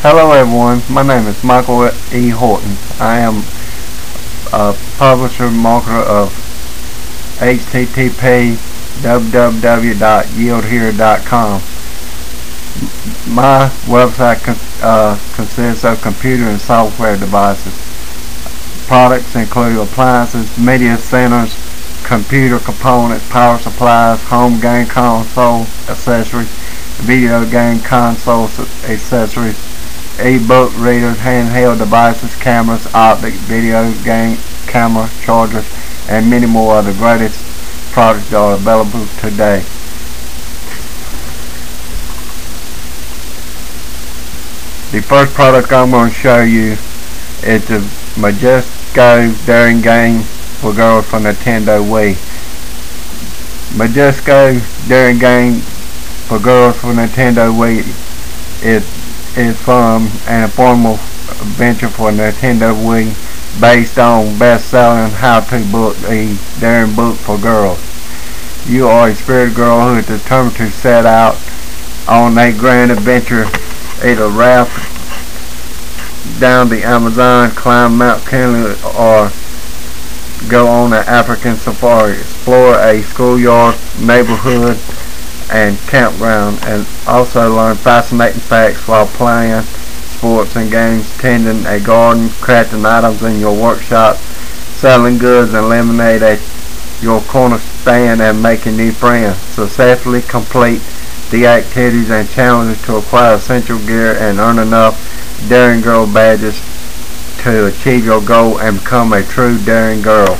Hello everyone, my name is Michael E. Horton. I am a publisher marketer of http www.yieldhere.com. My website con uh, consists of computer and software devices. Products include appliances, media centers, computer components, power supplies, home game console accessories, video game console accessories, e-book readers, handheld devices, cameras, optic, video game camera, chargers, and many more of the greatest products are available today. The first product I'm going to show you is the Majesco Daring Game for girls for Nintendo Wii. Majesco Daring Game for girls for Nintendo Wii is is from an informal venture for Nintendo Wii based on best-selling how-to book, The Daring Book for Girls. You are a spirit girl who is determined to set out on a grand adventure, either raft down the Amazon, climb Mount Kinley, or go on an African safari. Explore a schoolyard, neighborhood, and campground and also learn fascinating facts while playing sports and games, tending a garden, crafting items in your workshop, selling goods and lemonade at your corner stand and making new friends. Successfully complete the activities and challenges to acquire essential gear and earn enough Daring Girl badges to achieve your goal and become a true Daring Girl.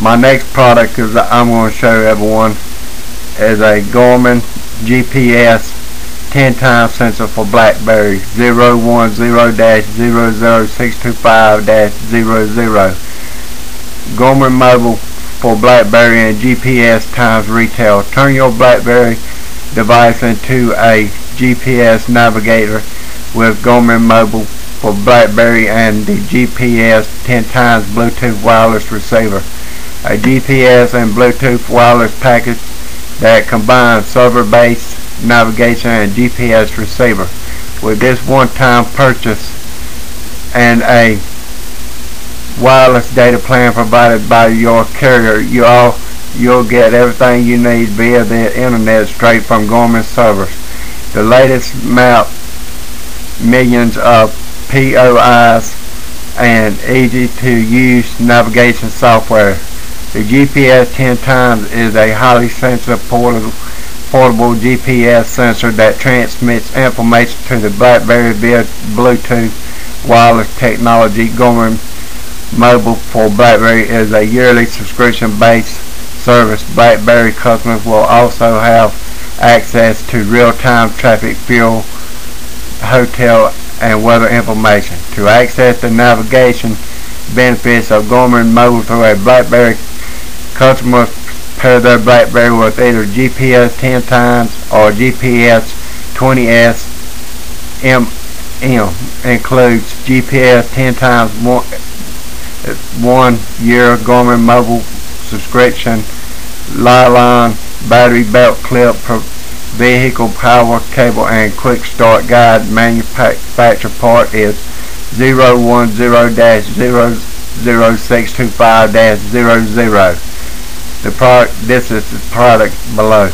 My next product is I'm going to show everyone is a Garmin GPS 10 times sensor for BlackBerry 010-00625-00 Garmin Mobile for BlackBerry and GPS times retail. Turn your BlackBerry device into a GPS navigator with Garmin Mobile for BlackBerry and the GPS 10 times Bluetooth wireless receiver a GPS and Bluetooth wireless package that combines server-based navigation and GPS receiver. With this one-time purchase and a wireless data plan provided by your carrier, you all you'll get everything you need via the internet straight from Garmin servers. The latest map millions of POIs and easy to use navigation software. The GPS 10 times is a highly sensitive portable, portable GPS sensor that transmits information to the BlackBerry via Bluetooth wireless technology. Garmin Mobile for BlackBerry is a yearly subscription-based service. BlackBerry customers will also have access to real-time traffic, fuel, hotel, and weather information. To access the navigation benefits of Garmin Mobile through a BlackBerry Customers pair their BlackBerry with either GPS 10 times or GPS 20S MM. Includes GPS 10 times one, one year Garmin mobile subscription, nylon battery belt clip, vehicle power cable, and quick start guide. Manufacturer part is 010-00625-00 the product this is the product below.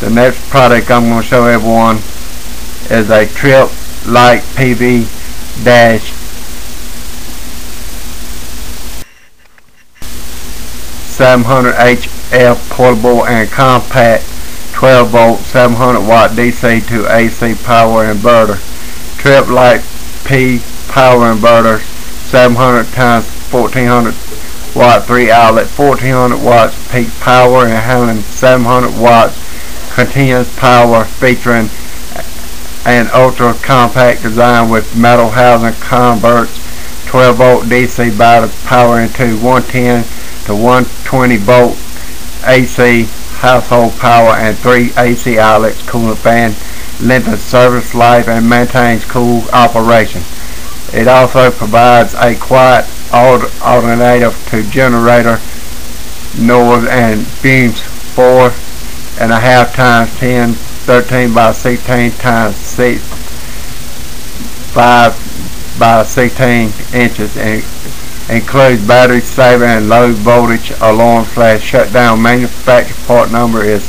The next product I'm going to show everyone is a Tripp Lite PV dash. 700 HF portable and compact 12 volt 700 watt DC to AC power inverter. Tripp Lite P power inverter 700 times 1400 watt 3 outlet 1400 watts peak power and having 700 watts continuous power featuring an ultra compact design with metal housing converts 12 volt DC battery power into 110 to 120 volt AC household power and 3 AC outlets coolant fan lengthens service life and maintains cool operation. It also provides a quiet alternative to generator noise and fumes four and a half times 10, 13 by 16 times 6, 5 by 16 inches and includes battery saver and low voltage alarm flash shutdown. Manufacturer part number is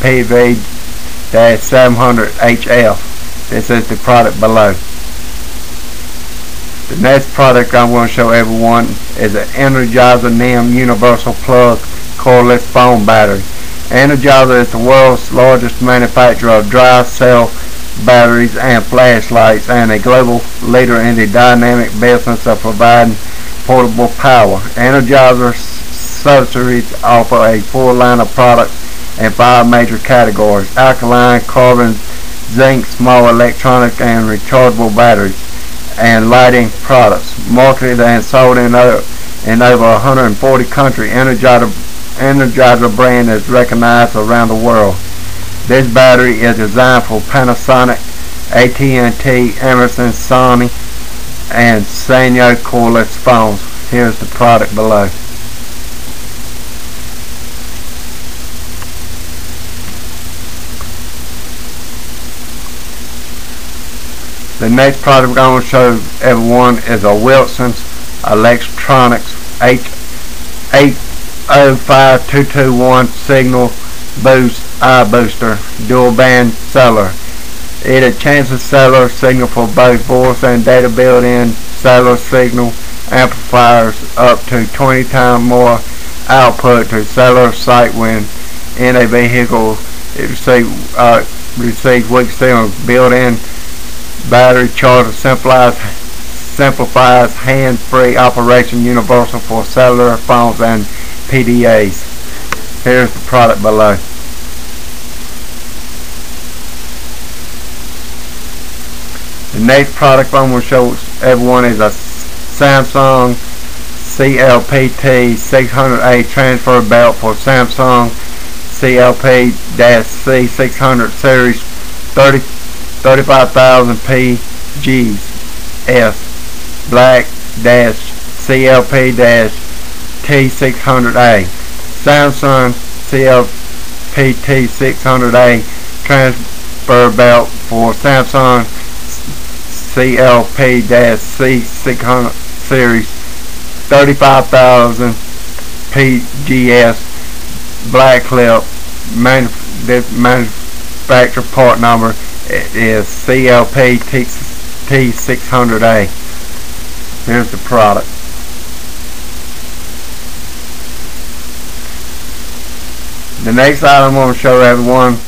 PV-700HF. This is the product below. The next product I'm going to show everyone is an Energizer NEM Universal Plug cordless phone battery. Energizer is the world's largest manufacturer of dry cell batteries and flashlights and a global leader in the dynamic business of providing portable power. Energizer subsidiaries offer a full line of products in five major categories. Alkaline, carbon, zinc, small electronic and rechargeable batteries and lighting products. Marketed and sold in, over, in over 140 countries, Energizer, Energizer brand is recognized around the world. This battery is designed for Panasonic, AT&T, Emerson, Sony, and Sanyo cordless phones. Here's the product below. The next product we're going to show everyone is a Wilson's Electronics H805221 Signal Boost Eye Booster Dual Band Cellular. It a chance cellular signal for both voice and data built-in cellular signal amplifiers up to 20 times more output to cellular site when in a vehicle it receives uh, receives weak signals built-in battery charger simplifies simplifies hand-free operation universal for cellular phones and PDAs. Here's the product below. The next product I'm going to show everyone is a Samsung CLPT 600A transfer belt for Samsung CLP-C600 series 30 35,000 PGs S black dash CLP dash T600A Samsung CLPT 600A transfer belt for Samsung CLP dash C600 series. 35,000 PGS black clip manuf manufacturer part number is CLP T600A here's the product. The next item I'm going to show everyone